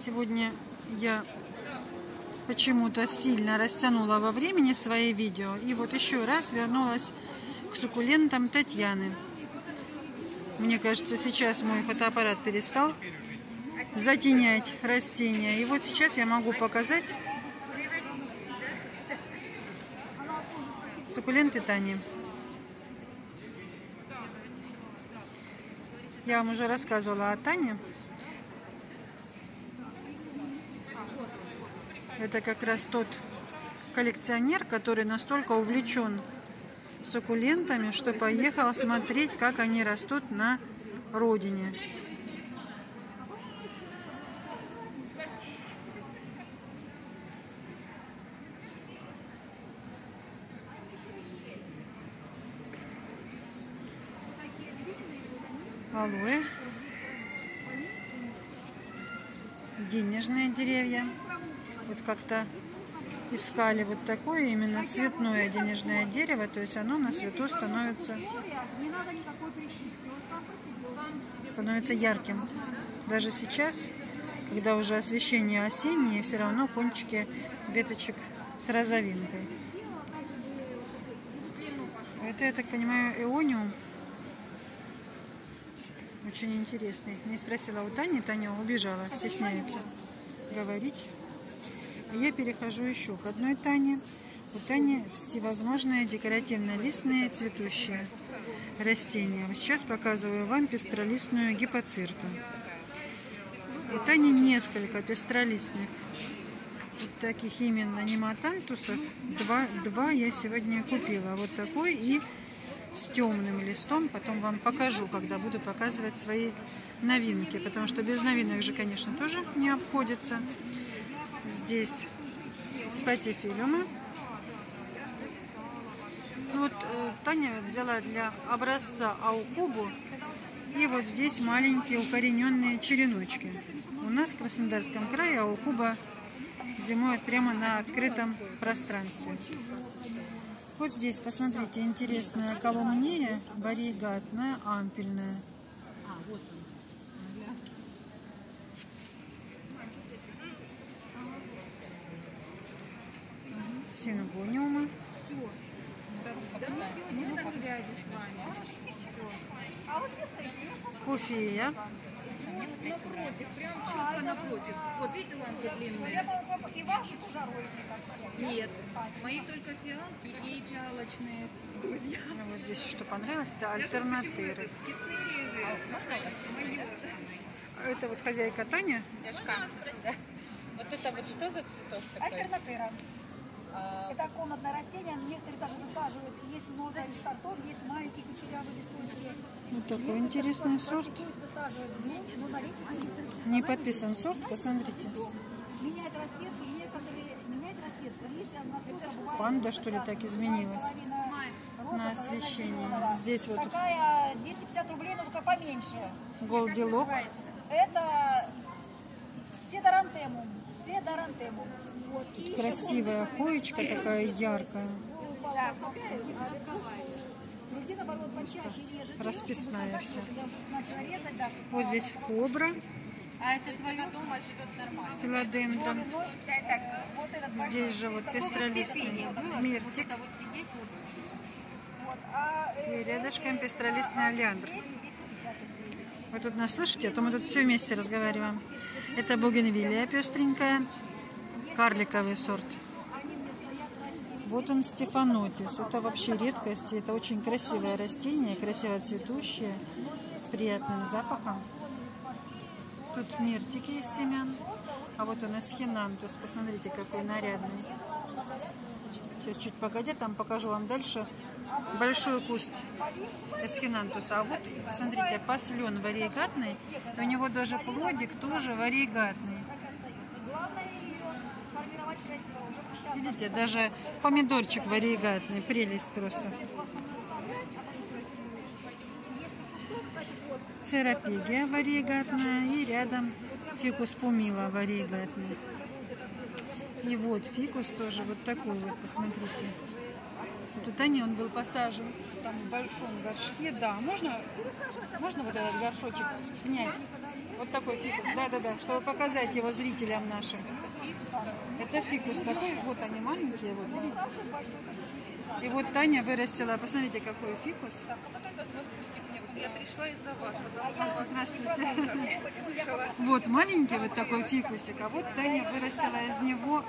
Сегодня я почему-то сильно растянула во времени свои видео. И вот еще раз вернулась к суккулентам Татьяны. Мне кажется, сейчас мой фотоаппарат перестал затенять растения. И вот сейчас я могу показать суккуленты Тани. Я вам уже рассказывала о Тане. Это как раз тот коллекционер, который настолько увлечен суккулентами, что поехал смотреть, как они растут на родине. Алоэ. Денежные деревья. Вот как-то искали вот такое именно цветное денежное дерево, то есть оно на свету становится, становится ярким. Даже сейчас, когда уже освещение осеннее, все равно кончики веточек с розовинкой. Это, я так понимаю, эониум. Очень интересный. Не спросила у Тани, Таня убежала, стесняется говорить. А я перехожу еще к одной Тане. У Тани всевозможные декоративно-листные цветущие растения. Сейчас показываю вам пестролистную гипоцирту. У Тани несколько пестролистных вот таких именно нематантусов. Два, два я сегодня купила. Вот такой и с темным листом. Потом вам покажу, когда буду показывать свои новинки. Потому что без новинок же, конечно, тоже не обходится. Здесь спатифилиумы. Вот э, Таня взяла для образца аукубу. И вот здесь маленькие укорененные череночки. У нас в Краснодарском крае аукуба зимует прямо на открытом пространстве. Вот здесь, посмотрите, интересная колумния варигатная, ампельная. А, сингониумы. Кофея. Напротив, прям четко напротив. Вот видите лампы длинные? И ваши жарой, Нет, мои только фиалки и фиалочные друзья. Ну, вот здесь что понравилось, это альтернатыры. Это вот хозяйка Таня. Вот это вот что за цветок такой? Альтернатыра. Это комнатное растение, некоторые даже высаживают. Есть много сортов, есть маленькие кучерявые листочки. Вот такой интересный сорт. Не подписан сорт, посмотрите. Меняет расцветку, некоторые меняет расцветку. Панда, что ли, так изменилась на освещении. Здесь вот... Такая 250 рублей, но только поменьше. Голдилок. Это седорантемум. Красивая хоечка такая яркая. Расписная вся. Вот здесь кобра. А это твоя дома живет нормально. Филадендрон. Здесь же вот пестролистный миртик. И рядышком пестролистный олеандр. Вы тут нас слышите? А то мы тут все вместе разговариваем. Это бугенвилия пестренькая карликовый сорт. Вот он стефанотис. Это вообще редкость. Это очень красивое растение, красиво цветущее, с приятным запахом. Тут миртики из семян. А вот он эсхинантус. Посмотрите, какой нарядный. Сейчас чуть погодя, там покажу вам дальше большой куст эсхинантуса. А вот, смотрите, послен варигатный. И у него даже плодик тоже варигатный. Видите, даже помидорчик варигатный, прелесть просто. Церапегия варигатная и рядом фикус пумила варигатный. И вот фикус тоже вот такой вот, посмотрите. Вот у Тани он был посажен там в большом горшке. Да, можно, можно вот этот горшочек снять? Вот такой фикус. Да-да-да, чтобы показать его зрителям нашим. Это фикус такой. Вот они маленькие, вот видите. И вот Таня вырастила, посмотрите, какой фикус. Я пришла из-за вас, Здравствуйте. Вот маленький вот такой фикусик, а вот Таня вырастила из него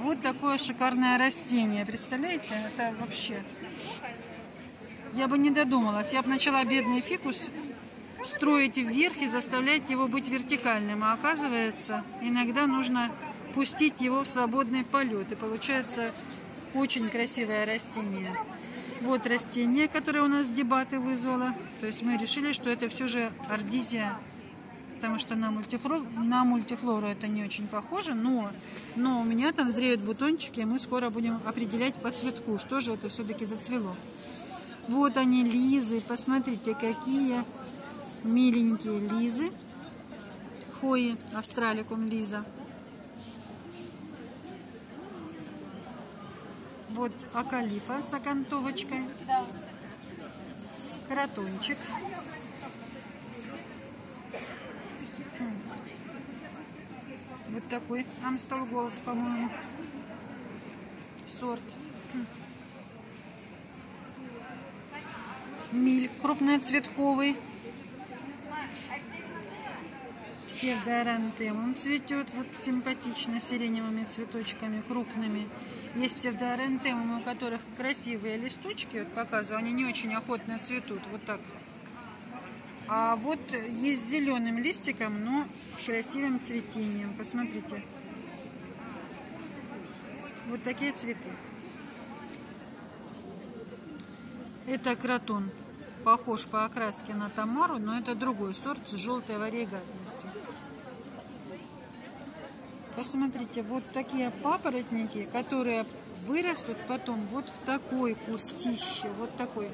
вот такое шикарное растение. Представляете? Это вообще... Я бы не додумалась. Я бы начала бедный фикус строить вверх и заставлять его быть вертикальным. А оказывается, иногда нужно пустить его в свободный полет. И получается очень красивое растение. Вот растение, которое у нас дебаты вызвало. То есть мы решили, что это все же ардизия, потому что на мультифлору, на мультифлору это не очень похоже, но, но у меня там зреют бутончики, и мы скоро будем определять по цветку, что же это все-таки зацвело. Вот они, лизы, посмотрите, какие миленькие лизы. Хои, австраликум лиза. Вот акалифа с окантовочкой. Каратончик. Вот такой Амстел Голд, по-моему, сорт. Миль крупноцветковый. Псевдоарантемум цветет вот симпатично сиреневыми цветочками крупными. Есть псевдоарантемумы, у которых красивые листочки, вот показываю, они не очень охотно цветут, вот так. А вот есть зеленым листиком, но с красивым цветением. Посмотрите. Вот такие цветы. Это кротон. Похож по окраске на Тамару, но это другой сорт с желтой варигатностью. Посмотрите, вот такие папоротники, которые вырастут потом вот в такой кустище, вот такой.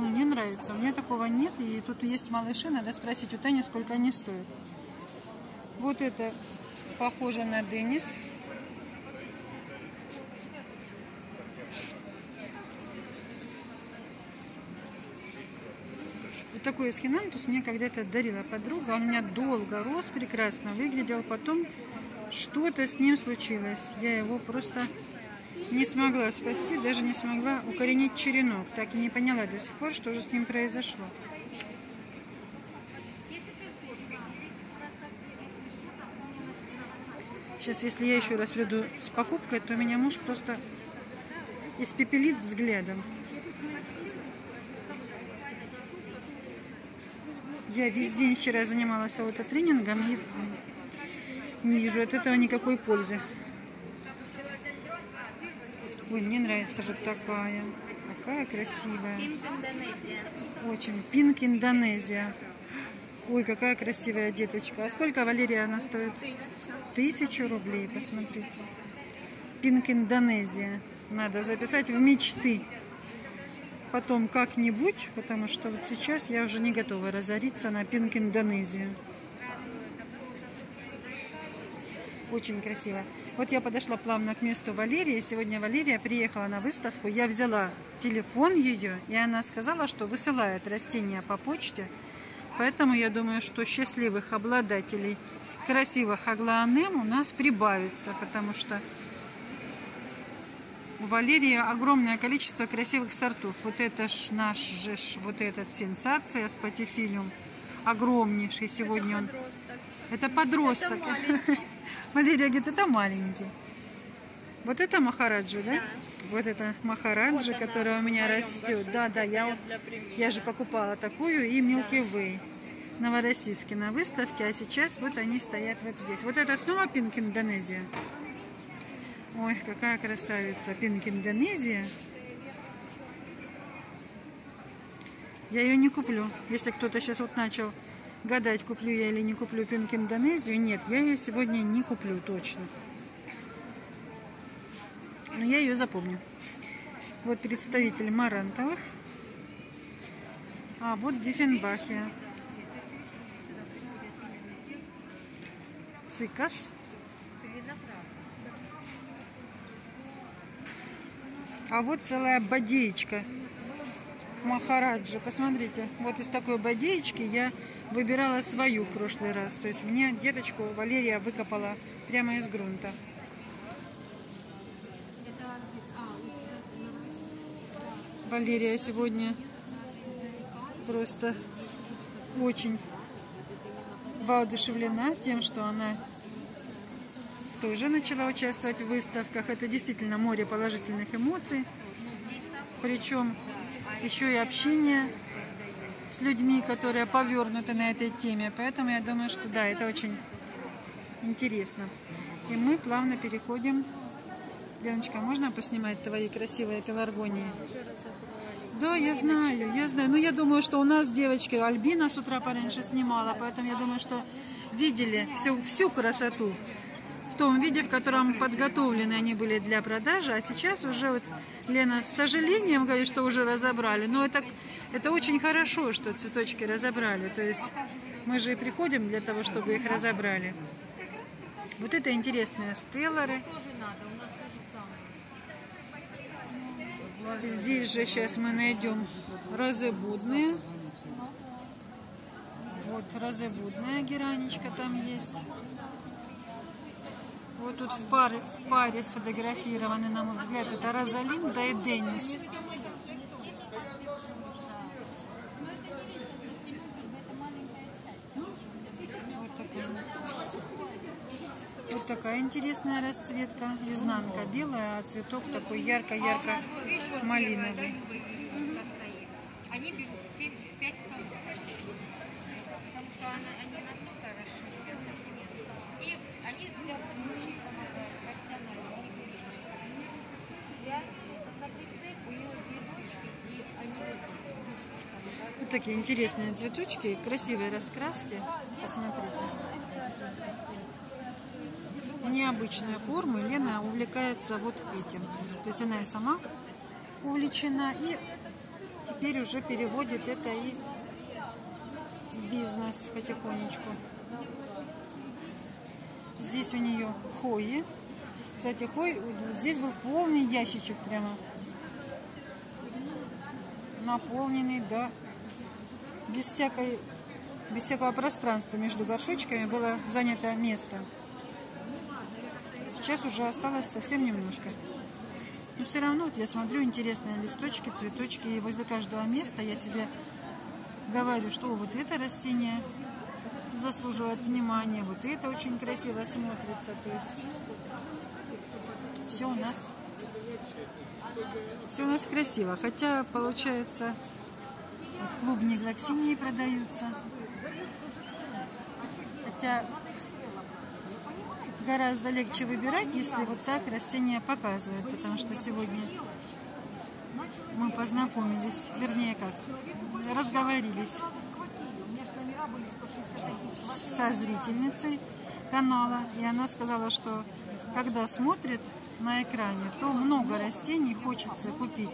Ну, мне нравится. У меня такого нет, и тут есть малыши, надо спросить у Тани, сколько они стоят. Вот это похоже на Денис. Вот такой эскинантус мне когда-то дарила подруга. Он у меня долго рос, прекрасно выглядел. Потом что-то с ним случилось. Я его просто не смогла спасти, даже не смогла укоренить черенок. Так и не поняла до сих пор, что же с ним произошло. Сейчас, если я еще раз приду с покупкой, то меня муж просто испепелит взглядом. Я весь день вчера занималась аутотренингом и не вижу от этого никакой пользы. Ой, мне нравится вот такая. Какая красивая. Очень. Пинк Индонезия. Ой, какая красивая деточка. А сколько, Валерия, она стоит? Тысячу рублей, посмотрите. Пинк Индонезия. Надо записать в мечты. Потом как-нибудь, потому что вот сейчас я уже не готова разориться на Пинк Индонезию. Очень красиво. Вот я подошла плавно к месту Валерии. Сегодня Валерия приехала на выставку. Я взяла телефон ее, и она сказала, что высылает растения по почте. Поэтому я думаю, что счастливых обладателей красивых аглоанем у нас прибавится, потому что у Валерии огромное количество красивых сортов. Вот это ж наш же, вот этот сенсация спатифилиум огромнейший сегодня он. Это подросток. Валерия говорит, это маленький. Вот это Махараджа, да? Вот это Махараджа, вот которая у меня растет. Да, да, я, я же покупала такую и Milky Way. Новороссийске на выставке, а сейчас вот они стоят вот здесь. Вот это снова Пинк Индонезия. Ой, какая красавица. Пинк Индонезия. Я ее не куплю. Если кто-то сейчас вот начал гадать, куплю я или не куплю Пинк Индонезию, нет, я ее сегодня не куплю точно. Но я ее запомню. Вот представитель Марантовых. А вот Диффенбахия. Цикас. А вот целая бодеечка. Махараджа. Посмотрите, вот из такой бодеечки я выбирала свою в прошлый раз. То есть мне деточку Валерия выкопала прямо из грунта. Валерия сегодня просто очень воодушевлена тем, что она тоже начала участвовать в выставках. Это действительно море положительных эмоций. Причем еще и общение с людьми, которые повернуты на этой теме. Поэтому я думаю, что да, это очень интересно. И мы плавно переходим. Леночка, можно поснимать твои красивые пеларгонии? Да, я знаю, я знаю. Но я думаю, что у нас девочки Альбина с утра пораньше снимала, поэтому я думаю, что видели всю, всю красоту том виде, в котором подготовлены они были для продажи, а сейчас уже вот Лена с сожалением говорит, что уже разобрали, но это, это очень хорошо, что цветочки разобрали, то есть мы же и приходим для того, чтобы их разобрали. Вот это интересные стеллары. Здесь же сейчас мы найдем розебудные. Вот розебудная гераничка там есть. Вот тут в паре, в паре сфотографированы, на мой взгляд, это Розалинда и Деннис. Вот такая. Вот такая интересная расцветка. Изнанка белая, а цветок такой ярко-ярко малиновый. Они все пять потому что она, они настолько расширили ассортимент. И они для профессиональных. Я на прицеп, у нее две дочки, и они такие интересные цветочки, красивые раскраски. Посмотрите. Необычные формы. Лена увлекается вот этим. То есть она и сама увлечена, и теперь уже переводит это и в бизнес потихонечку. Здесь у нее хои. Кстати, хой, здесь был полный ящичек прямо. Наполненный до без всякой без всякого пространства между горшочками было занято место. Сейчас уже осталось совсем немножко. Но все равно вот я смотрю интересные листочки, цветочки, и возле каждого места я себе говорю, что вот это растение заслуживает внимания, вот это очень красиво смотрится. То есть все у нас все у нас красиво. Хотя получается вот клубни глоксинии продаются. Хотя гораздо легче выбирать, если вот так растение показывает, потому что сегодня мы познакомились, вернее как, разговорились со зрительницей канала, и она сказала, что когда смотрит на экране, то много растений хочется купить,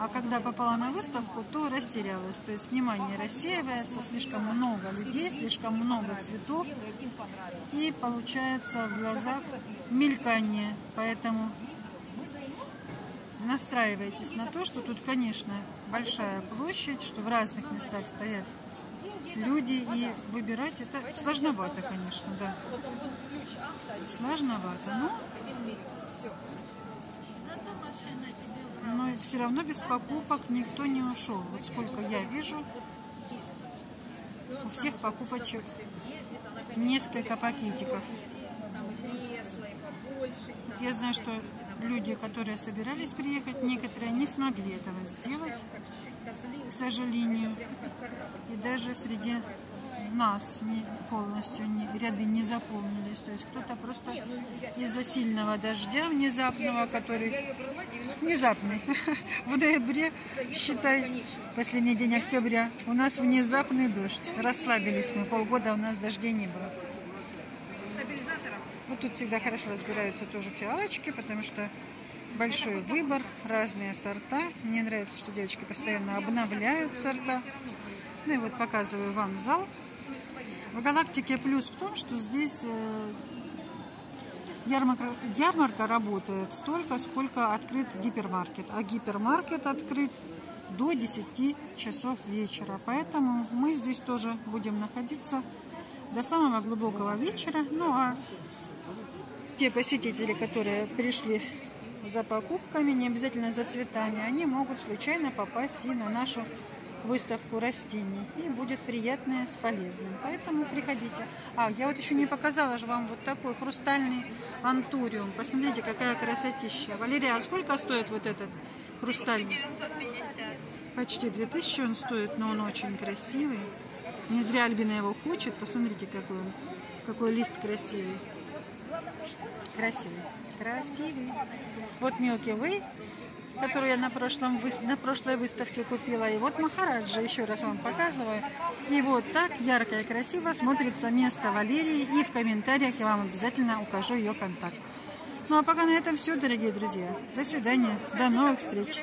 а когда попала на выставку, то растерялась. То есть внимание рассеивается, слишком много людей, слишком много цветов, и получается в глазах мелькание. Поэтому настраивайтесь на то, что тут, конечно, большая площадь, что в разных местах стоят люди, и выбирать это сложновато, конечно, да. Сложновато, но но все равно без покупок никто не ушел. Вот сколько я вижу, у всех покупочек несколько пакетиков. Я знаю, что люди, которые собирались приехать, некоторые не смогли этого сделать, к сожалению. И даже среди нас не полностью не, ряды не заполнились. То есть кто-то просто из-за сильного дождя внезапного, который внезапный. В ноябре, считай, последний день октября, у нас внезапный дождь. Расслабились мы, полгода у нас дождей не было. Вот тут всегда хорошо разбираются тоже фиалочки, потому что большой выбор, разные сорта. Мне нравится, что девочки постоянно обновляют сорта. Ну и вот показываю вам зал. В Галактике плюс в том, что здесь э, ярмарка, ярмарка работает столько, сколько открыт гипермаркет. А гипермаркет открыт до 10 часов вечера. Поэтому мы здесь тоже будем находиться до самого глубокого вечера. Ну а те посетители, которые пришли за покупками, не обязательно за цветами, они могут случайно попасть и на нашу выставку растений. И будет приятное с полезным. Поэтому приходите. А, я вот еще не показала же вам вот такой хрустальный антуриум. Посмотрите, какая красотища. Валерия, а сколько стоит вот этот хрустальный? Почти 2000 он стоит, но он очень красивый. Не зря Альбина его хочет. Посмотрите, какой он. Какой лист красивый. Красивый. Красивый. Вот Milky Way, которую я на, прошлом, на прошлой выставке купила. И вот Махараджа, еще раз вам показываю. И вот так ярко и красиво смотрится место Валерии. И в комментариях я вам обязательно укажу ее контакт. Ну а пока на этом все, дорогие друзья. До свидания. До новых встреч.